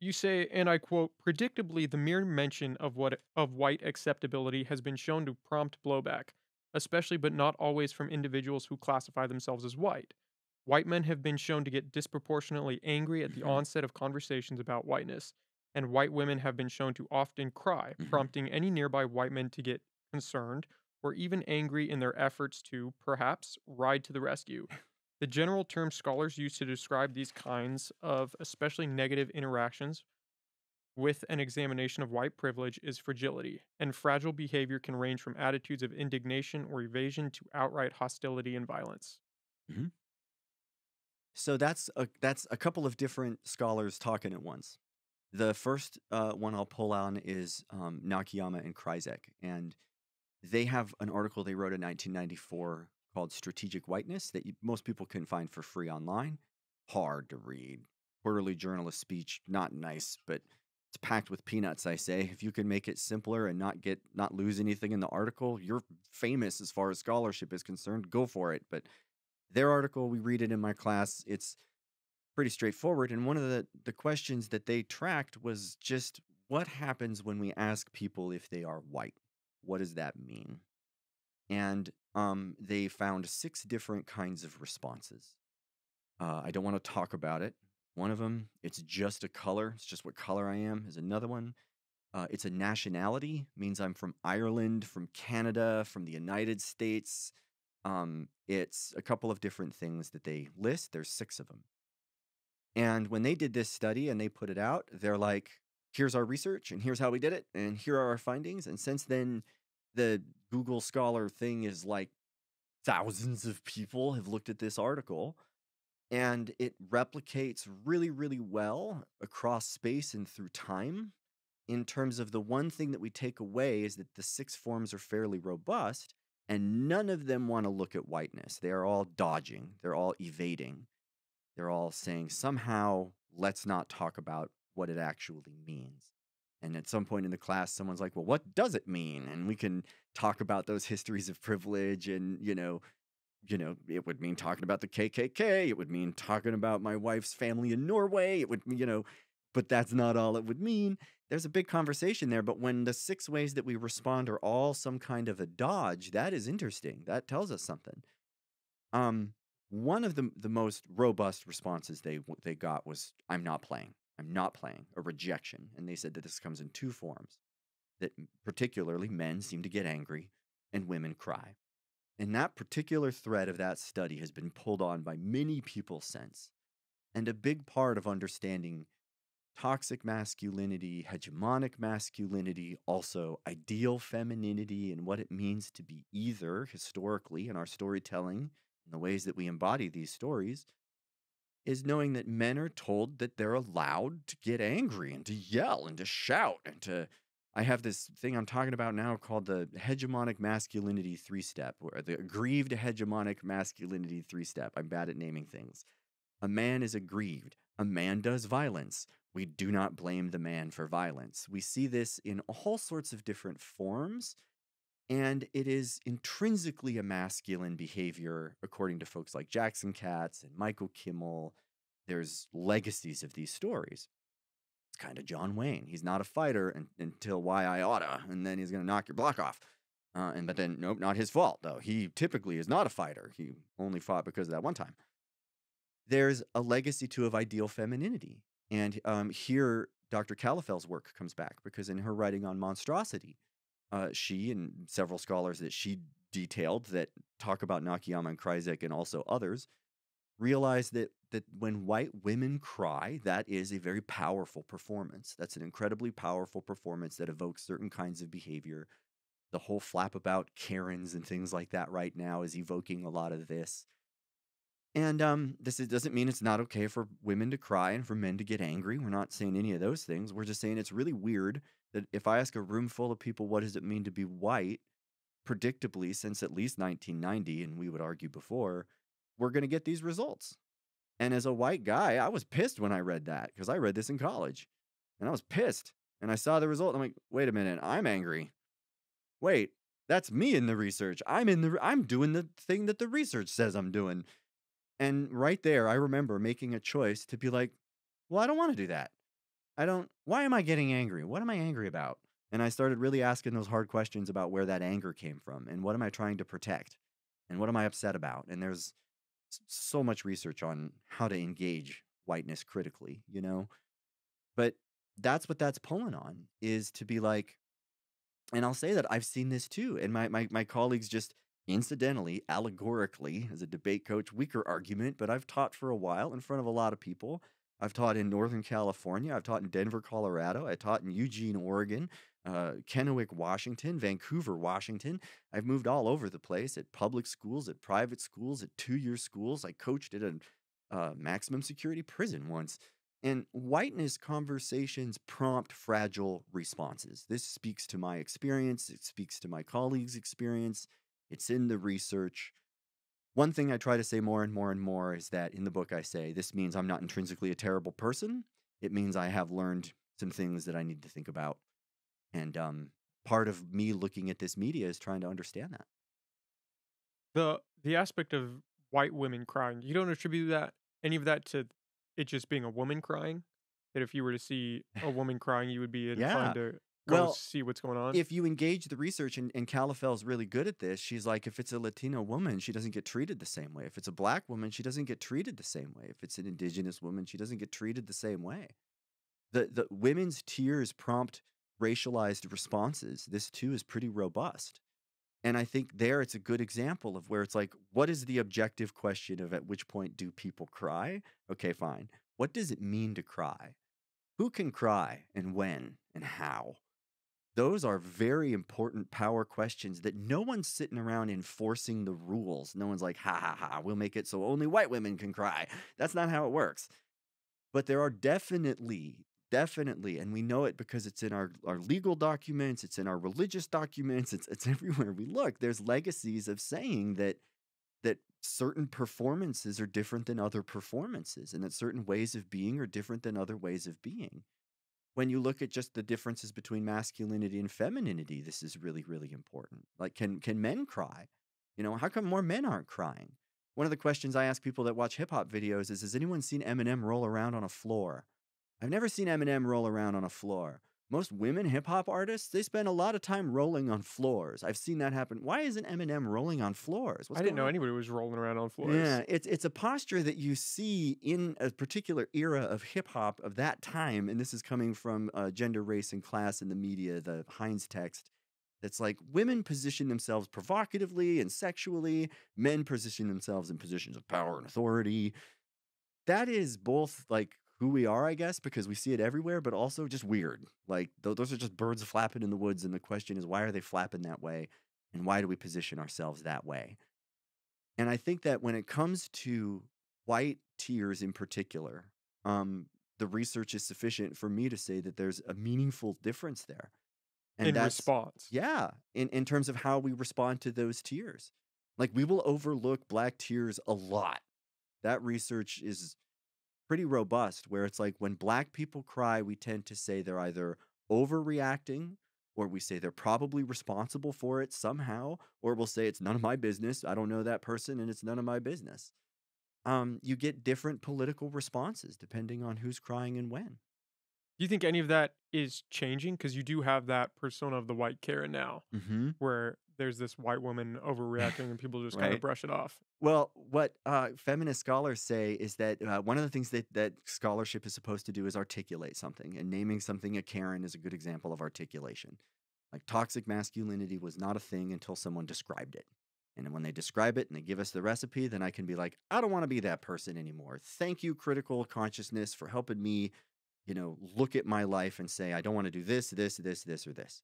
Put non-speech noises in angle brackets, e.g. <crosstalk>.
You say, and I quote, predictably, the mere mention of what of white acceptability has been shown to prompt blowback, especially but not always from individuals who classify themselves as white. White men have been shown to get disproportionately angry at the Mhm. onset of conversations about whiteness, and white women have been shown to often cry, Mhm. prompting any nearby white men to get concerned or even angry in their efforts to, perhaps, ride to the rescue. The general term scholars use to describe these kinds of especially negative interactions with an examination of white privilege is fragility, and fragile behavior can range from attitudes of indignation or evasion to outright hostility and violence. Mhm. So that's a that's a couple of different scholars talking at once. The first uh, one I'll pull on is um, Nakayama and Krizek, and they have an article they wrote in 1994 called "Strategic Whiteness" that you, most people can find for free online. Hard to read, Quarterly Journal of Speech, not nice, but it's packed with peanuts. I say, if you can make it simpler and not get not lose anything in the article, you're famous as far as scholarship is concerned. Go for it. But their article, we read it in my class. It's pretty straightforward. And one of the, the questions that they tracked was just what happens when we ask people if they are white? What does that mean? And um, they found six different kinds of responses. Uh, I don't want to talk about it. One of them, it's just a color. It's just what color I am, is another one. Uh, it's a nationality, means I'm from Ireland, from Canada, from the United States. Um, it's a couple of different things that they list. There's six of them. And when they did this study and they put it out, they're like, here's our research and here's how we did it and here are our findings. And since then, the Google Scholar thing is like thousands of people have looked at this article and it replicates really, really well across space and through time. In terms of the one thing that we take away is that the six forms are fairly robust and none of them want to look at whiteness. They are all dodging, they're all evading. They're all saying somehow let's not talk about what it actually means. And at some point in the class, someone's like, well, what does it mean? And we can talk about those histories of privilege and, you know, you know, it would mean talking about the KKK. It would mean talking about my wife's family in Norway. It would, you know, but that's not all it would mean. There's a big conversation there. But when the six ways that we respond are all some kind of a dodge, that is interesting. That tells us something. Um, one of the the most robust responses they they got was, "I'm not playing. I'm not playing." A rejection, and they said that this comes in two forms. That particularly men seem to get angry, and women cry. And that particular thread of that study has been pulled on by many people since. And a big part of understanding toxic masculinity, hegemonic masculinity, also ideal femininity, and what it means to be either historically in our storytelling and the ways that we embody these stories is knowing that men are told that they're allowed to get angry and to yell and to shout and to I have this thing I'm talking about now called the hegemonic masculinity three step, or the aggrieved hegemonic masculinity three step. I'm bad at naming things. A man is aggrieved. A man does violence. We do not blame the man for violence. We see this in all sorts of different forms, and it is intrinsically a masculine behavior, according to folks like Jackson Katz and Michael Kimmel. There's legacies of these stories It's kind of John Wayne. He's not a fighter un- until why I oughta, and then he's gonna knock your block off. Uh, and but then nope, not his fault though. He typically is not a fighter. He only fought because of that one time. There's a legacy too of ideal femininity, and um, here Dr. Calafell's work comes back because in her writing on monstrosity, uh, she and several scholars that she detailed that talk about Nakayama and Krizek and also others realize that that when white women cry, that is a very powerful performance. That's an incredibly powerful performance that evokes certain kinds of behavior. The whole flap about Karens and things like that right now is evoking a lot of this. And um, this is, doesn't mean it's not okay for women to cry and for men to get angry. We're not saying any of those things. We're just saying it's really weird that if I ask a room full of people, what does it mean to be white? Predictably, since at least 1990, and we would argue before, we're going to get these results. And as a white guy, I was pissed when I read that because I read this in college and I was pissed. And I saw the result. I'm like, wait a minute, I'm angry. Wait, that's me in the research. I'm in the I'm doing the thing that the research says I'm doing. And right there, I remember making a choice to be like, well, I don't want to do that. I don't, why am I getting angry? What am I angry about? And I started really asking those hard questions about where that anger came from and what am I trying to protect and what am I upset about? And there's so much research on how to engage whiteness critically, you know? But that's what that's pulling on is to be like, and I'll say that I've seen this too. And my, my, my colleagues just incidentally, allegorically, as a debate coach, weaker argument, but I've taught for a while in front of a lot of people. I've taught in Northern California. I've taught in Denver, Colorado. I taught in Eugene, Oregon, uh, Kennewick, Washington, Vancouver, Washington. I've moved all over the place at public schools, at private schools, at two year schools. I coached at a uh, maximum security prison once. And whiteness conversations prompt fragile responses. This speaks to my experience, it speaks to my colleagues' experience, it's in the research. One thing I try to say more and more and more is that in the book I say this means I'm not intrinsically a terrible person. It means I have learned some things that I need to think about. And um, part of me looking at this media is trying to understand that. The the aspect of white women crying, you don't attribute that any of that to it just being a woman crying? That if you were to see a woman crying, you would be inclined Yeah. to go Well, see what's going on? if you engage the research and, and Calafell's really good at this, she's like, if it's a Latino woman, she doesn't get treated the same way. If it's a black woman, she doesn't get treated the same way. If it's an indigenous woman, she doesn't get treated the same way. The the women's tears prompt racialized responses. This too is pretty robust. And I think there it's a good example of where it's like, what is the objective question of at which point do people cry? Okay, fine. What does it mean to cry? Who can cry and when and how? Those are very important power questions that no one's sitting around enforcing the rules. No one's like, ha ha ha, we'll make it so only white women can cry. That's not how it works. But there are definitely, definitely, and we know it because it's in our, our legal documents, it's in our religious documents, it's, it's <laughs> everywhere we look. There's legacies of saying that that certain performances are different than other performances and that certain ways of being are different than other ways of being when you look at just the differences between masculinity and femininity, this is really, really important. Like, can can men cry? You know, how come more men aren't crying? One of the questions I ask people that watch hip hop videos is, has anyone seen Eminem roll around on a floor? I've never seen Eminem roll around on a floor. Most women hip hop artists, they spend a lot of time rolling on floors. I've seen that happen. Why isn't Eminem rolling on floors? What's I didn't know on? anybody was rolling around on floors. Yeah, it's it's a posture that you see in a particular era of hip hop of that time, and this is coming from uh, gender, race, and class in the media, the Dines text. That's like women position themselves provocatively and sexually, men position themselves in positions of power and authority. That is both like who we are, I guess, because we see it everywhere, but also just weird. Like th- those are just birds flapping in the woods, and the question is, why are they flapping that way, and why do we position ourselves that way? And I think that when it comes to white tears in particular, um, the research is sufficient for me to say that there's a meaningful difference there. And in response. yeah, in, in terms of how we respond to those tears. Like we will overlook black tears a lot. That research is pretty robust, where it's like when black people cry, we tend to say they're either overreacting or we say they're probably responsible for it somehow, or we'll say it's none of my business. I don't know that person and it's none of my business. Um, you get different political responses depending on who's crying and when. Do you think any of that is changing? Because you do have that persona of the white Karen now, Mm-hmm. where there's this white woman overreacting and people just kind of brush it off. Well, what uh, feminist scholars say is that uh, one of the things that, that scholarship is supposed to do is articulate something, and naming something a Karen is a good example of articulation. Like toxic masculinity was not a thing until someone described it. And when they describe it and they give us the recipe, then I can be like, I don't want to be that person anymore. Thank you, critical consciousness, for helping me, you know, look at my life and say, I don't want to do this, this, this, this, or this.